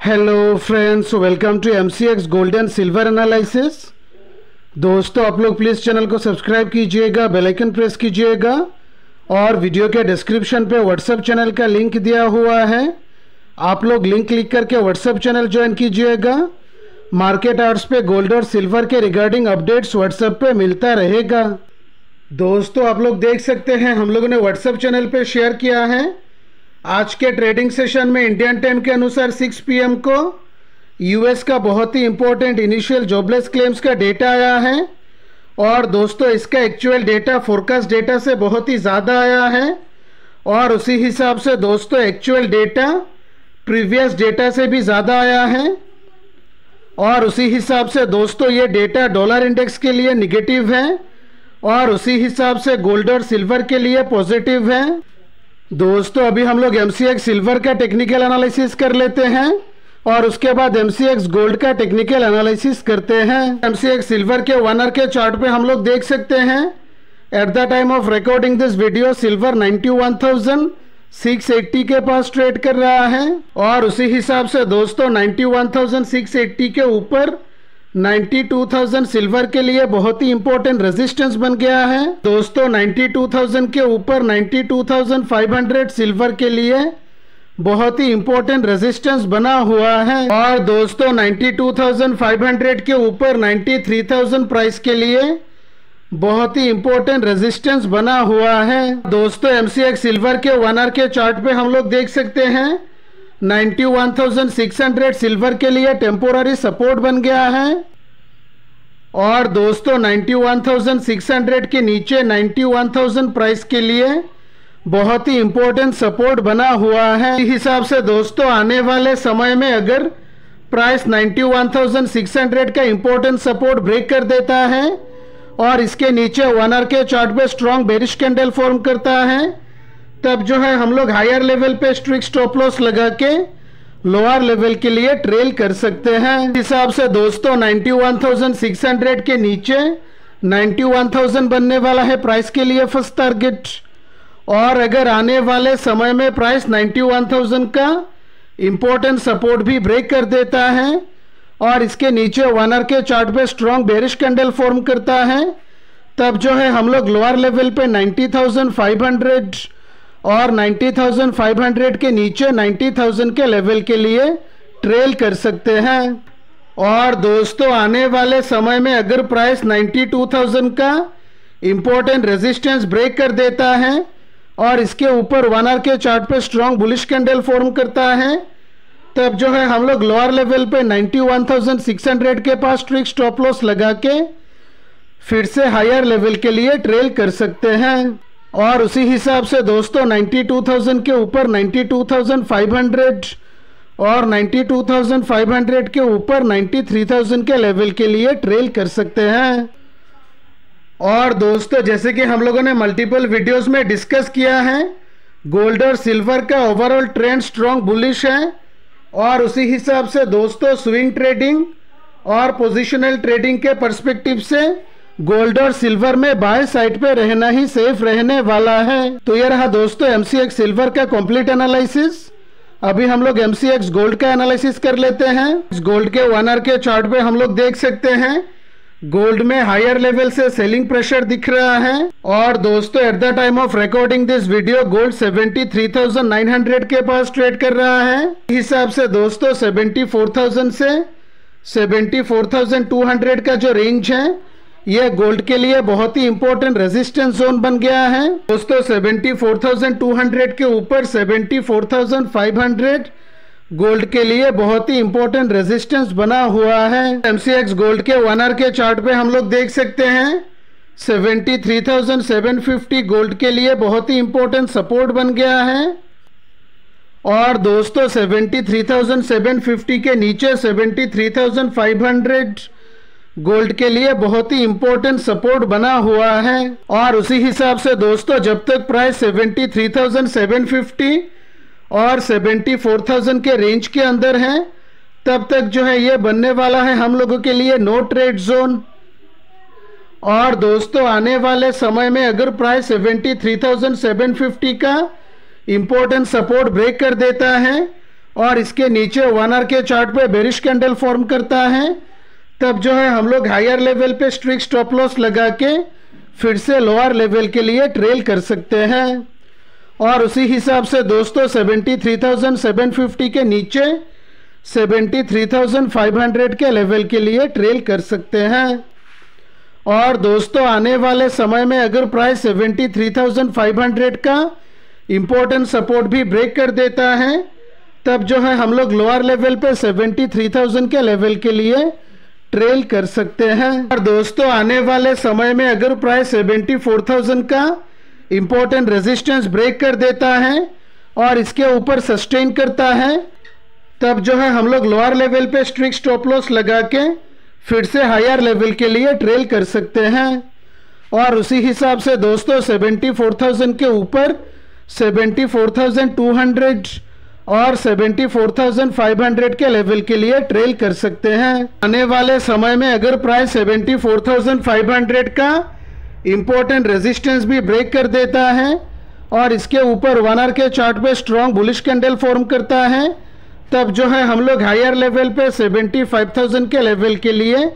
Hello friends welcome to M C X gold and silver analysis दोस्तों, आप लोग please channel को subscribe कीजिएगा बेल आइकन प्रेस कीजिएगा, और वीडियो के डिस्क्रिप्शन पे व्हाट्सएप चैनल का लिंक दिया हुआ है। आप लोग लिंक क्लिक करके व्हाट्सएप चैनल ज्वाइन कीजिएगा। मार्केट आर्ट्स पे गोल्ड और सिल्वर के रिगार्डिंग अपडेट्स व्हाट्सएप पे मिलता रहेगा। दोस्तों, आप लोग देख सकते हैं, हम लोगों ने व्हाट्सएप चैनल पे शेयर किया है। आज के ट्रेडिंग सेशन में इंडियन टाइम के अनुसार 6 पीएम को यूएस का बहुत ही इंपॉर्टेंट इनिशियल जॉबलेस क्लेम्स का डेटा आया है। और दोस्तों, इसका एक्चुअल डेटा फोरकास्ट डेटा से बहुत ही ज़्यादा आया है। और उसी हिसाब से दोस्तों एक्चुअल डेटा प्रीवियस डेटा से भी ज़्यादा आया है। और उसी हिसाब से दोस्तों, ये डेटा डॉलर इंडेक्स के लिए निगेटिव है। और उसी हिसाब से गोल्ड और सिल्वर के लिए पॉजिटिव है। दोस्तों अभी हम लोग एम सिल्वर का टेक्निकल एनालिसिस कर लेते हैं और उसके बाद एमसीएक्स गोल्ड का टेक्निकल एनालिसिस करते हैं। एमसीएक्स सिल्वर के वन के चार्ट पे हम लोग देख सकते हैं। At the time of recording this video silver 91,680 के पास ट्रेड कर रहा है और उसी हिसाब से दोस्तों 91,680 के ऊपर 92,000 सिल्वर के लिए बहुत ही इंपॉर्टेंट रेजिस्टेंस बन गया है। दोस्तों 92,000 के ऊपर 92,500 सिल्वर के लिए बहुत ही इंपॉर्टेंट रेजिस्टेंस बना हुआ है। और दोस्तों 92,500 के ऊपर 93,000 प्राइस के लिए बहुत ही इंपॉर्टेंट रेजिस्टेंस बना हुआ है। दोस्तों एमसीएक्स सिल्वर के वन आर के चार्ट पे हम लोग देख सकते हैं। 91,600 सिल्वर के लिए टेम्पोररी सपोर्ट बन गया है। और दोस्तों 91,600 के नीचे 91,000 प्राइस के लिए बहुत ही इंपॉर्टेंट सपोर्ट बना हुआ है। इस हिसाब से दोस्तों आने वाले समय में अगर प्राइस 91,600 का इंपॉर्टेंट सपोर्ट ब्रेक कर देता है और इसके नीचे वन आर के चार्ट पे स्ट्रॉन्ग बेरिश कैंडल फॉर्म करता है तब जो है हम लोग हायर लेवल पे स्ट्रिक स्टॉप लॉस लगा के लोअर लेवल के लिए ट्रेल कर सकते हैं। हिसाब से दोस्तों 91,600 के नीचे 91,000 बनने वाला है प्राइस के लिए फ़र्स्ट टारगेट और अगर आने वाले समय में प्राइस 91,000 का इम्पोर्टेंट सपोर्ट भी ब्रेक कर देता है और इसके नीचे वन आर के चार्ट पे स्ट्रॉन्ग बेरिश कैंडल फॉर्म करता है तब जो है हम लोग लोअर लेवल पे 90,500 और 90,500 के नीचे 90,000 के लेवल के लिए ट्रेल कर सकते हैं। और दोस्तों आने वाले समय में अगर प्राइस 92,000 का इम्पोर्टेंट रेजिस्टेंस ब्रेक कर देता है और इसके ऊपर वन आर के चार्ट पे स्ट्रॉन्ग बुलिश कैंडल फॉर्म करता है तब जो है हम लोग लोअर लेवल पे 91,600 के पास ट्रिक स्टॉप लॉस लगा के फिर से हायर लेवल के लिए ट्रेल कर सकते हैं। और उसी हिसाब से दोस्तों 92,000 के ऊपर 92,500 और 92,500 के ऊपर 93,000 के लेवल के लिए ट्रेल कर सकते हैं। और दोस्तों जैसे कि हम लोगों ने मल्टीपल वीडियोस में डिस्कस किया है गोल्ड और सिल्वर का ओवरऑल ट्रेंड स्ट्रॉन्ग बुलिश है। और उसी हिसाब से दोस्तों स्विंग ट्रेडिंग और पोजिशनल ट्रेडिंग के परस्पेक्टिव से गोल्ड और सिल्वर में बाय साइड पे रहना ही सेफ़ रहने वाला है। तो ये रहा दोस्तों एमसीएक्स सिल्वर का कंप्लीट एनालिसिस अभी हम लोग एमसीएक्स गोल्ड का एनालिसिस कर लेते हैं। इस गोल्ड के वन आर के चार्ट पे हम लोग देख सकते हैं। गोल्ड में हायर लेवल से सेलिंग प्रेशर दिख रहा है। और दोस्तों at the time of recording this video gold 73,900 के पास ट्रेड कर रहा है। हिसाब से दोस्तों 74,000 से 74,200 का जो रेंज है ये गोल्ड के लिए बहुत ही इंपॉर्टेंट रेजिस्टेंस जोन बन गया है। दोस्तों 74,200 के ऊपर 74,500 गोल्ड के लिए बहुत ही इंपॉर्टेंट रेजिस्टेंस बना हुआ है। एमसीएक्स गोल्ड के वन आर के चार्ट पे हम लोग देख सकते हैं। 73,750 गोल्ड के लिए बहुत ही इंपॉर्टेंट सपोर्ट बन गया है। और दोस्तों 73,750 के नीचे 73,500 गोल्ड के लिए बहुत ही इंपॉर्टेंट सपोर्ट बना हुआ है। और उसी हिसाब से दोस्तों जब तक प्राइस 73,750 और 74,000 के रेंज के अंदर है तब तक जो है ये बनने वाला है हम लोगों के लिए नो ट्रेड जोन और दोस्तों आने वाले समय में अगर प्राइस 73,750 का इम्पोर्टेंट सपोर्ट ब्रेक कर देता है और इसके नीचे वन आर के चार्ट पे बेरिश कैंडल फॉर्म करता है तब जो है हम लोग हायर लेवल पे स्ट्रिक स्टॉप लॉस लगा के फिर से लोअर लेवल के लिए ट्रेल कर सकते हैं। और उसी हिसाब से दोस्तों 73,750 के नीचे 73,500 के लेवल के लिए ट्रेल कर सकते हैं। और दोस्तों आने वाले समय में अगर प्राइस 73,500 का इम्पोर्टेंट सपोर्ट भी ब्रेक कर देता है तब जो है हम लोग लोअर लेवल पे 73,000 के लेवल के लिए ट्रेल कर सकते हैं। और दोस्तों आने वाले समय में अगर प्राइस 74,000 का इम्पोर्टेंट रेजिस्टेंस ब्रेक कर देता है और इसके ऊपर सस्टेन करता है तब जो है हम लोग लोअर लेवल पे स्ट्रिक स्टॉप लॉस लगा के फिर से हायर लेवल के लिए ट्रेल कर सकते हैं। और उसी हिसाब से दोस्तों 74,000 के ऊपर 74,200 और 74,500 के लेवल के लिए ट्रेल कर सकते हैं। आने वाले समय में अगर प्राइस 74,500 का इम्पोर्टेंट रेजिस्टेंस भी ब्रेक कर देता है और इसके ऊपर वन आर के चार्ट पे स्ट्रॉन्ग बुलिश कैंडल फॉर्म करता है तब जो है हम लोग हायर लेवल पे 75,000 के लेवल के लिए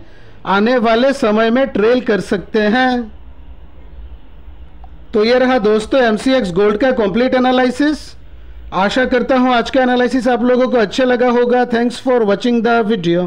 आने वाले समय में ट्रेल कर सकते हैं। तो ये रहा दोस्तों एम गोल्ड का कंप्लीट एनालिसिस आशा करता हूँ आज का एनालिसिस आप लोगों को अच्छा लगा होगा। Thanks for watching the video